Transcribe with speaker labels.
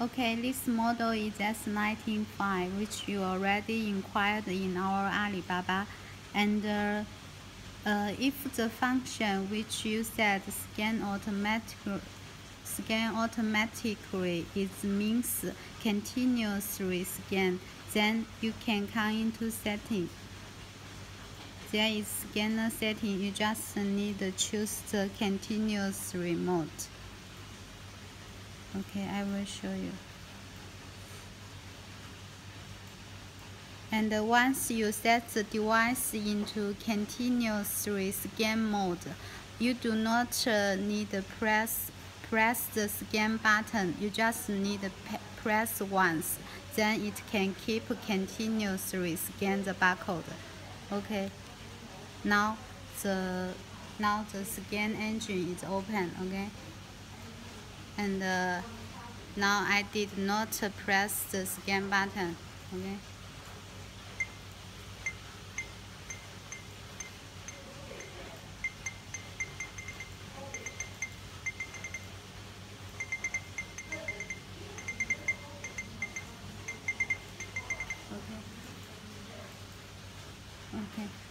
Speaker 1: Okay, this model is S195, which you already inquired in our Alibaba. And uh, uh, if the function which you said scan automatically scan automatically is means continuously scan, then you can come into setting. There is scanner setting, you just need to choose the continuous remote. Okay, I will show you. And once you set the device into continuous scan mode, you do not uh, need to press press the scan button. You just need to press once, then it can keep continuously scan the barcode. Okay. Now the now the scan engine is open. Okay and uh, now I did not press the scan button okay? Okay. Okay